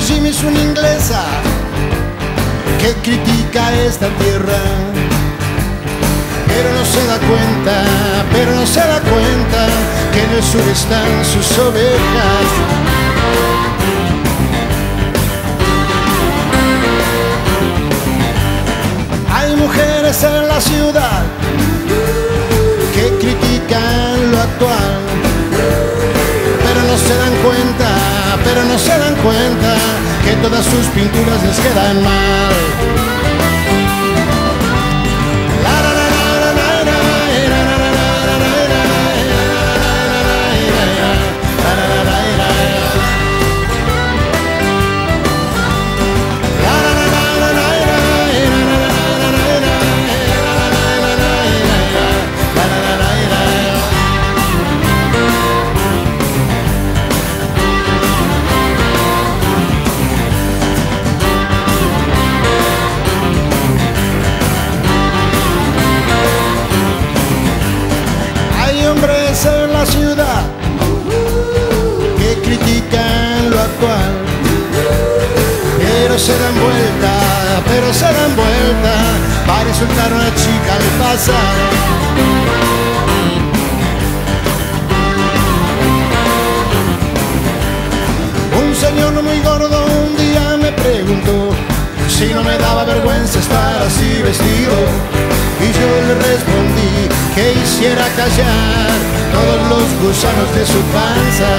es una inglesa que critica esta tierra. Pero no se da cuenta, pero no se da cuenta que en el sur están sus ovejas. Hay mujeres en la ciudad todas sus pinturas les quedan mal. Se dan vuelta, pero se dan vuelta para insultar a una chica al pasar. Un señor muy gordo un día me preguntó si no me daba vergüenza estar así vestido. Y yo le respondí que hiciera callar todos los gusanos de su panza.